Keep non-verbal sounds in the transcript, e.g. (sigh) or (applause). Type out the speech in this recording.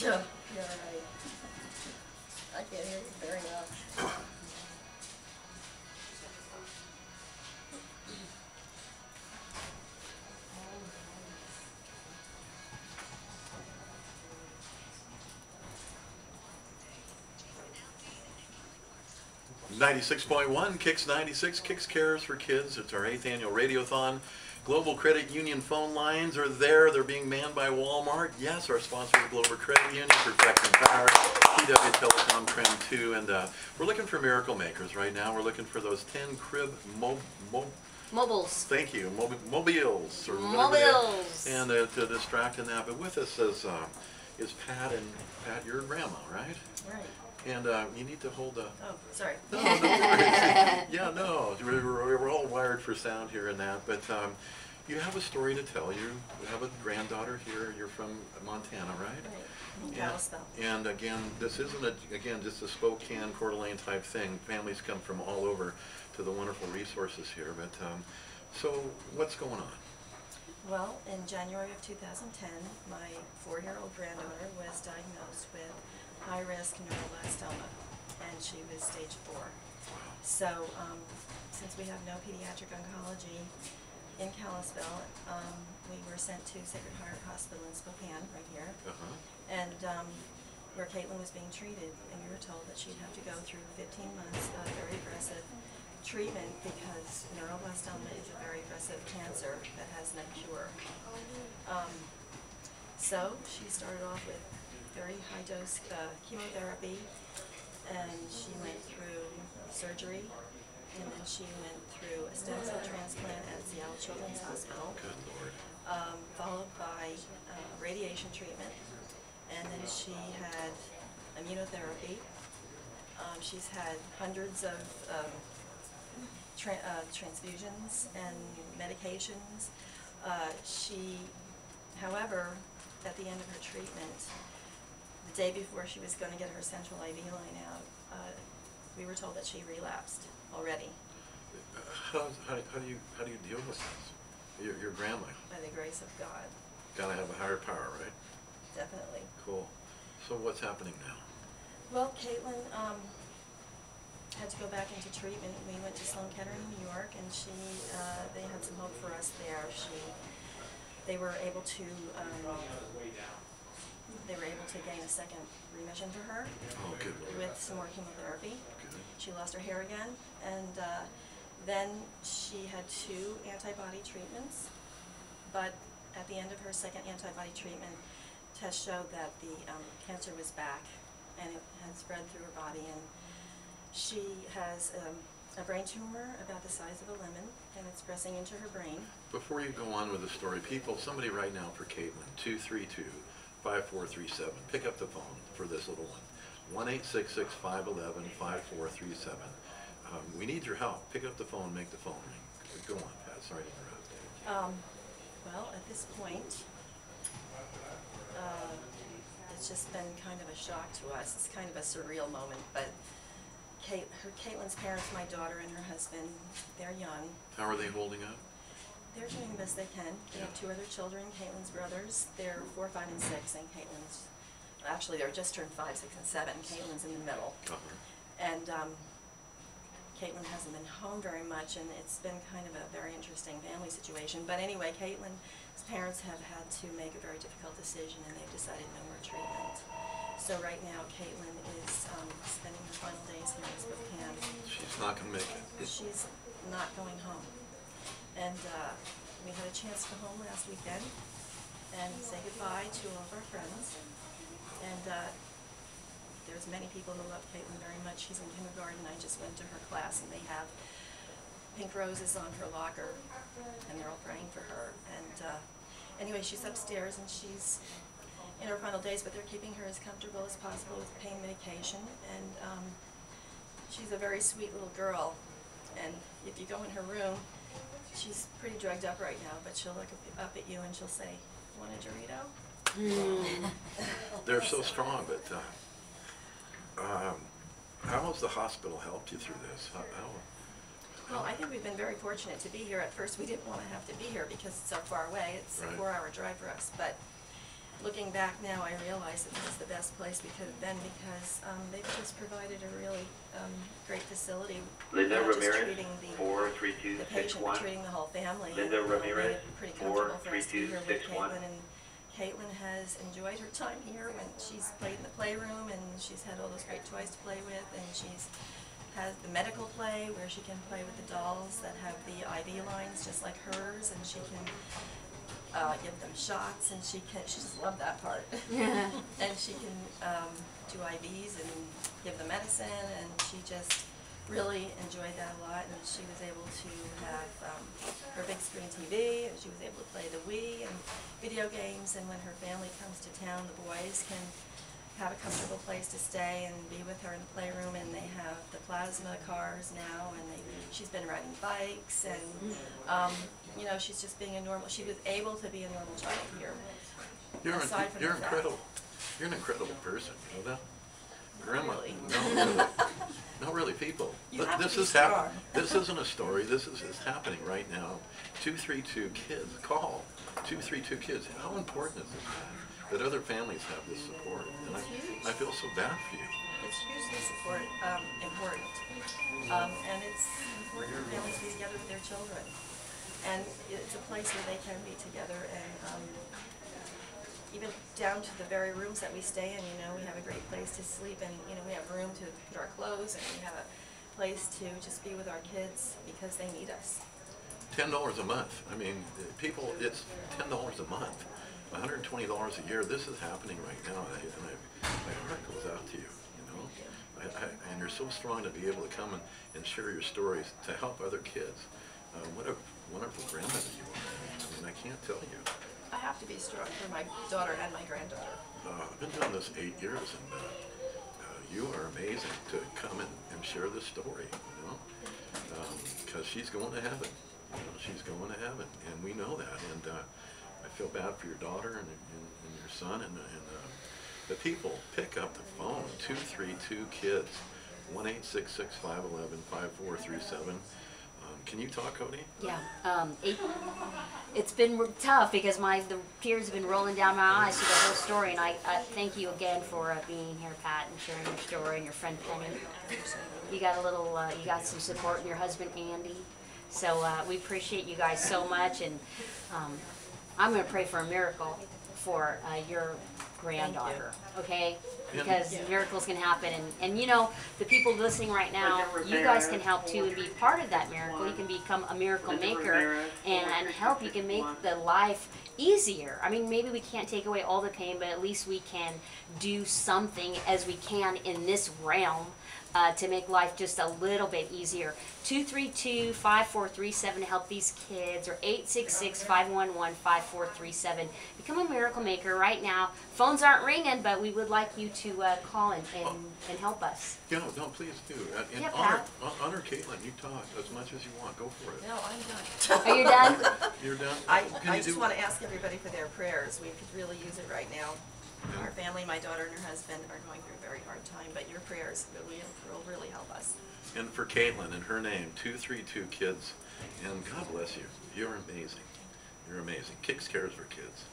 Yeah, you're right. I can't hear you very well. Ninety-six point one, KIX ninety-six, KIX Cares for Kids. It's our eighth annual Radiothon. Global Credit Union phone lines are there. They're being manned by Walmart. Yes, our sponsor, the Global Credit Union, Perfecting Power, TW Telecom, Trend Two, and uh, we're looking for miracle makers right now. We're looking for those ten crib mo- mo- Mobiles. Thank you, mobi- mobiles or whatever they are. Mobiles. And uh, to distract in that, but with us is uh, is Pat and Pat, your grandma, right? Right. And uh, you need to hold the. Oh, sorry. No, no (laughs) worries. yeah, no, we're, we're, we're all wired for sound here and that, but um, you have a story to tell. You have a granddaughter here. You're from Montana, right? Right. And- And again, this isn't a, again, just a Spokane, Coeur d'Alene type thing. Families come from all over to the wonderful resources here, but, um, so what's going on? Well, in January of 2010, my four-year-old granddaughter was diagnosed with high-risk neuroblastoma, and she was stage four. So, um, since we have no pediatric oncology in Kalispell, um, we were sent to Sacred Heart Hospital in Spokane, right here, Uh-huh. and um, where Caitlin was being treated, and we were told that she'd have to go through 15 months of very aggressive treatment because neuroblastoma is a very aggressive cancer that has no cure. Um, so she started off with very high dose uh, chemotherapy, and she went through surgery, and then she went through a stem cell transplant at Seattle Children's Hospital Good Lord. um, followed by uh, radiation treatment, and then she had immunotherapy. Um, she's had hundreds of um, tra- uh, transfusions and medications. Uh, she, however, at the end of her treatment, the day before she was going to get her central IV line out, uh, we were told that she relapsed already How, how, how do you, how do you deal with this? Your, your grandma, by the grace of God, gotta have a higher power, right? definitely. Cool. So what's happening now? Well, Caitlin um, had to go back into treatment. We went to Sloan Kettering, New York, and she, uh, they had some hope for us there. She, they were able to, um, they were able to gain a second remission for her Oh, with some more chemotherapy. She lost her hair again, and uh, then she had two antibody treatments. But at the end of her second antibody treatment, tests showed that the um, cancer was back, and it had spread through her body. And she has um, a brain tumor about the size of a lemon, and it's pressing into her brain. Before you go on with the story, people, somebody right now for Caitlin, two three two five four three seven. Pick up the phone for this little one. One eight six six five eleven five four three seven. Um, we need your help. Pick up the phone, make the phone ring. Go on, Pat, sorry to interrupt. Um, well, at this point, uh, it's just been kind of a shock to us. It's kind of a surreal moment, but Kate, her, Caitlin's parents, my daughter and her husband, they're young. How are they holding up? They're doing the best they can. They have two other children, Caitlin's brothers. They're four, five, and six, and Caitlin's, actually, they're just turned five, six, and seven. Caitlin's in the middle. Uh-huh. And um, Caitlin hasn't been home very much, and it's been kind of a very interesting family situation. But anyway, Caitlin's parents have had to make a very difficult decision, and they've decided no more treatment. So right now, Caitlin is um, spending her final days here in Spokane. She's not gonna make it. She's not going home. And uh, we had a chance to go home last weekend and say goodbye to all of our friends. Uh, there's many people who love Caitlin very much. She's in kindergarten. I just went to her class and they have pink roses on her locker and they're all praying for her. And uh, anyway, she's upstairs and she's in her final days, but they're keeping her as comfortable as possible with pain medication. And um, she's a very sweet little girl. And if you go in her room, she's pretty drugged up right now, but she'll look up at you and she'll say, want a Dorito? They're so strong, but, uh, um, how has the hospital helped you through this? How, how, Well, I think we've been very fortunate to be here. At first, we didn't want to have to be here because it's so far away. It's a four-hour drive for us. But looking back now, I realize that this is the best place we could have been because, um, they've just provided a really, um, great facility. Linda not just Ramirez, treating the- four three two the six patient, but one. treating the whole family. Linda and, Ramirez, it pretty four, comfortable for us to be three, two, here with six, one. Caitlin, and Caitlin has enjoyed her time here when she's played in the playroom and she's had all those great toys to play with and she's has the medical play where she can play with the dolls that have the IV lines just like hers and she can uh, give them shots and she can, she just loved that part. (laughs) Yeah. And she can, um, do IVs and give the medicine and she just really enjoyed that a lot and she was able to have, um, screen TV and she was able to play the Wii and video games and when her family comes to town, the boys can have a comfortable place to stay and be with her in the playroom and they have the plasma cars now and they, she's been riding bikes and, um, you know, she's just being a normal, she was able to be a normal child here. You're, an- from you're incredible. You're an incredible person, you know that? Grandma, Really? no, really. no, (laughs) really, people. You to this is hap- (laughs) This isn't a story. This is it's happening right now. Two three two kids. Call two three two kids. How important is this? That other families have this support, and I. I feel so bad for you. It's hugely support, um, important. Um, and it's important for families to be together with their children. And it's a place where they can be together and, um, even down to the very rooms that we stay in, you know, we have a great place to sleep and, you know, we have room to put our clothes and we have a place to just be with our kids because they need us. Ten dollars a month. I mean, people, it's ten dollars a month. hundred and twenty dollars a year. This is happening right now, and, I, and I, my heart goes out to you. You know, I, and you're so strong to be able to come and, and share your stories to help other kids. Uh, what a wonderful grandmother you are. I mean, I can't tell you. I have to be strong for my daughter and my granddaughter. Uh, I've been doing this eight years, and uh, uh, you are amazing to come and, and share this story, you know, because um, she's going to heaven. You know, she's going to heaven, and we know that. And uh, I feel bad for your daughter and, and, and your son, and, uh, the people pick up the phone, 232 kids, 1 511 5437. Um, can you talk, Cody? Yeah, um, it, it's been tough because my the tears have been rolling down my eyes through the whole story, and I, I thank you again for uh, being here, Pat, and sharing your story, and your friend Penny. You got a little, uh, you got some support in your husband Andy, so uh, we appreciate you guys so much, and um, I'm going to pray for a miracle for uh, your granddaughter, okay? Yeah. Because miracles can happen, and, and you know, the people listening right now, you guys can help too and be part of that miracle. You can become a miracle maker and, and help. You can make the life easier. I mean, maybe we can't take away all the pain, but at least we can do something as we can in this realm uh, to make life just a little bit easier. 232 5437 to help these kids, or 866 511 5437. Become a miracle maker right now. Phones aren't ringing, but we would like you to uh, call and, and, and help us. Yeah, no, please do. And Yeah, honor, Pat. honor Caitlin. You talk as much as you want. Go for it. No, I'm done. Are you done? (laughs) You're done. I, I just want to ask everybody for their prayers. We could really use it right now. Our family, my daughter and her husband are going through a very hard time, but your prayers will really help us. And for Caitlin and her name, 232 Kids. And God bless you. You're amazing. You're amazing. KIX Cares for Kids.